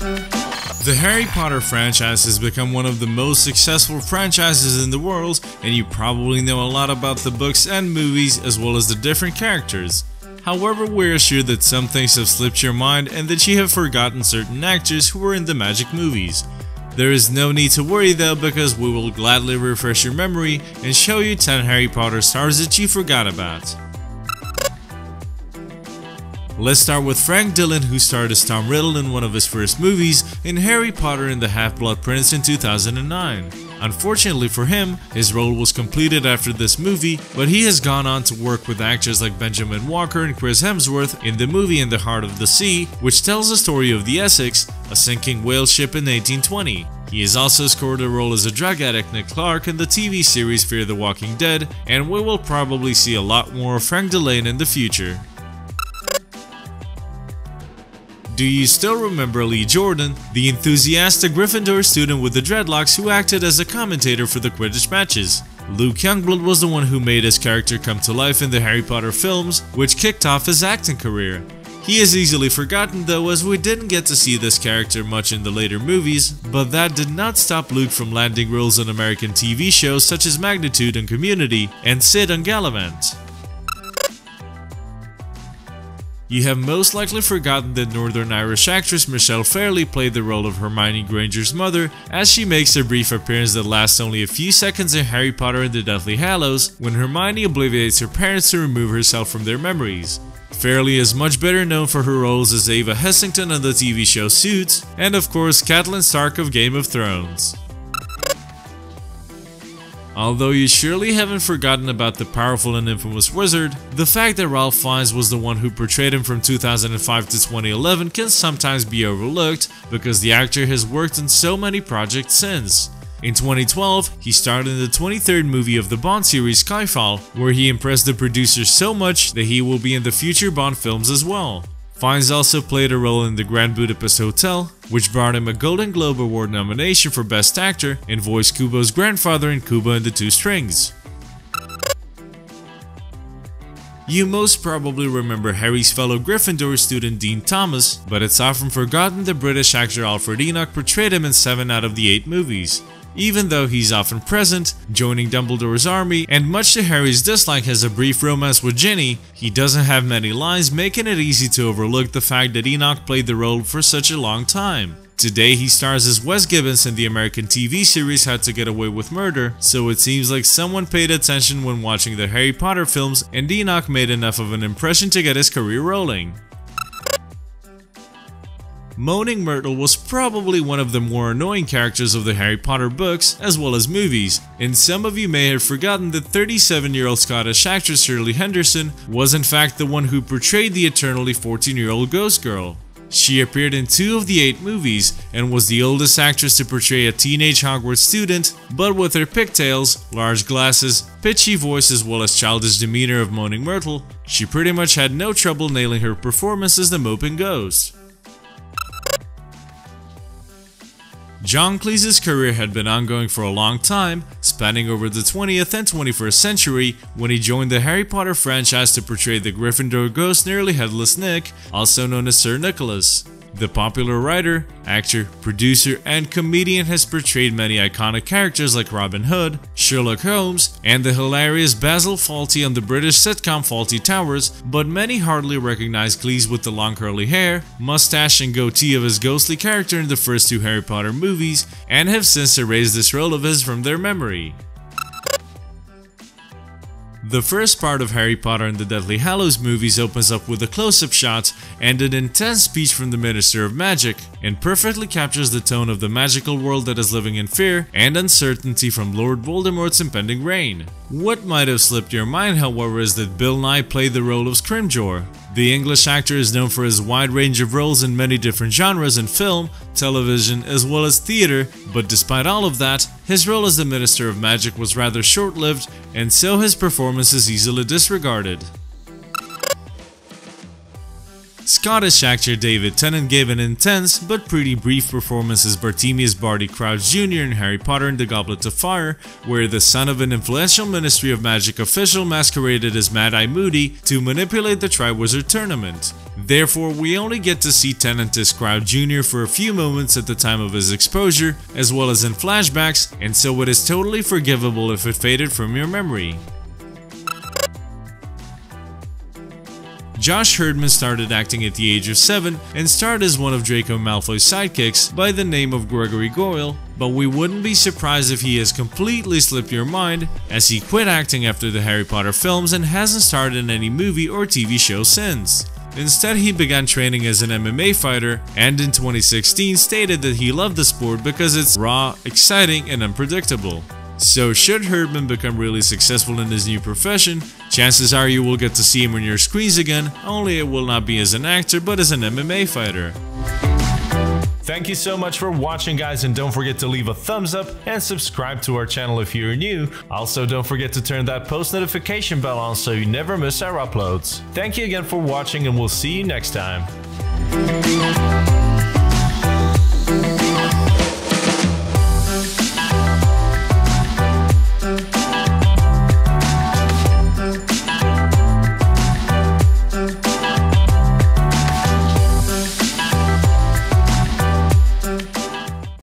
The Harry Potter franchise has become one of the most successful franchises in the world, and you probably know a lot about the books and movies as well as the different characters. However, we're assured that some things have slipped your mind and that you have forgotten certain actors who were in the magic movies. There is no need to worry though because we will gladly refresh your memory and show you 10 Harry Potter stars that you forgot about. Let's start with Frank Dillane who starred as Tom Riddle in one of his first movies in Harry Potter and the Half-Blood Prince in 2009. Unfortunately for him, his role was completed after this movie, but he has gone on to work with actors like Benjamin Walker and Chris Hemsworth in the movie In the Heart of the Sea, which tells the story of the Essex, a sinking whale ship in 1820. He has also scored a role as a drug addict Nick Clark in the TV series Fear the Walking Dead, and we will probably see a lot more of Frank Dillane in the future. Do you still remember Lee Jordan, the enthusiastic Gryffindor student with the dreadlocks who acted as a commentator for the Quidditch matches? Luke Youngblood was the one who made his character come to life in the Harry Potter films, which kicked off his acting career. He is easily forgotten though as we didn't get to see this character much in the later movies, but that did not stop Luke from landing roles on American TV shows such as Magnitude and Community and Sid on Galavant. You have most likely forgotten that Northern Irish actress Michelle Fairley played the role of Hermione Granger's mother as she makes a brief appearance that lasts only a few seconds in Harry Potter and the Deathly Hallows when Hermione obliviates her parents to remove herself from their memories. Fairley is much better known for her roles as Ava Hessington on the TV show Suits, and of course Catelyn Stark of Game of Thrones. Although you surely haven't forgotten about the powerful and infamous wizard, the fact that Ralph Fiennes was the one who portrayed him from 2005 to 2011 can sometimes be overlooked because the actor has worked in so many projects since. In 2012, he starred in the 23rd movie of the Bond series Skyfall, where he impressed the producers so much that he will be in the future Bond films as well. Fiennes also played a role in The Grand Budapest Hotel, which brought him a Golden Globe Award nomination for Best Actor and voiced Kubo's grandfather in Kubo and the Two Strings. You most probably remember Harry's fellow Gryffindor student Dean Thomas, but it's often forgotten that British actor Alfred Enoch portrayed him in 7 out of the 8 movies even though he's often present, joining Dumbledore's army, and much to Harry's dislike has a brief romance with Ginny, he doesn't have many lines making it easy to overlook the fact that Enoch played the role for such a long time. Today he stars as Wes Gibbons in the American TV series How to Get Away with Murder, so it seems like someone paid attention when watching the Harry Potter films and Enoch made enough of an impression to get his career rolling. Moaning Myrtle was probably one of the more annoying characters of the Harry Potter books as well as movies, and some of you may have forgotten that 37-year-old Scottish actress Shirley Henderson was in fact the one who portrayed the eternally 14-year-old Ghost Girl. She appeared in two of the eight movies and was the oldest actress to portray a teenage Hogwarts student, but with her pigtails, large glasses, pitchy voice as well as childish demeanor of Moaning Myrtle, she pretty much had no trouble nailing her performance as the moping ghost. John Cleese's career had been ongoing for a long time, spanning over the 20th and 21st century when he joined the Harry Potter franchise to portray the Gryffindor ghost nearly headless Nick, also known as Sir Nicholas. The popular writer, actor, producer, and comedian has portrayed many iconic characters like Robin Hood, Sherlock Holmes, and the hilarious Basil Fawlty on the British sitcom Fawlty Towers, but many hardly recognize Cleese with the long curly hair, mustache, and goatee of his ghostly character in the first two Harry Potter movies, and have since erased this role of his from their memory. The first part of Harry Potter and the Deathly Hallows movies opens up with a close-up shot and an intense speech from the Minister of Magic, and perfectly captures the tone of the magical world that is living in fear and uncertainty from Lord Voldemort's impending reign. What might have slipped your mind however is that Bill Nighy played the role of Scrimgeour, the English actor is known for his wide range of roles in many different genres in film, television, as well as theater, but despite all of that, his role as the Minister of Magic was rather short-lived, and so his performance is easily disregarded. Scottish actor David Tennant gave an intense but pretty brief performance as Bartemius Barty Crouch Jr. in Harry Potter and the Goblet of Fire, where the son of an influential Ministry of Magic official masqueraded as Mad-Eye Moody to manipulate the Triwizard Tournament. Therefore, we only get to see Tennant describe Jr. for a few moments at the time of his exposure, as well as in flashbacks, and so it is totally forgivable if it faded from your memory. Josh Herdman started acting at the age of 7 and starred as one of Draco Malfoy's sidekicks by the name of Gregory Goyle, but we wouldn't be surprised if he has completely slipped your mind as he quit acting after the Harry Potter films and hasn't starred in any movie or TV show since. Instead, he began training as an MMA fighter and in 2016 stated that he loved the sport because it's raw, exciting, and unpredictable. So should Herdman become really successful in his new profession, chances are you will get to see him on your screens again, only it will not be as an actor but as an MMA fighter. Thank you so much for watching guys and don't forget to leave a thumbs up and subscribe to our channel if you're new. Also don't forget to turn that post notification bell on so you never miss our uploads. Thank you again for watching and we'll see you next time.